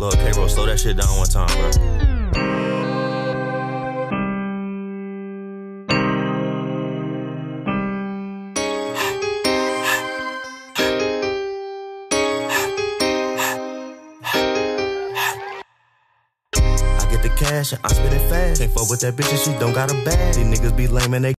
slow that shit down one time, bro. I get the cash and I spend it fast. Can't fuck with that bitch and she don't got a bag. These niggas be lame and they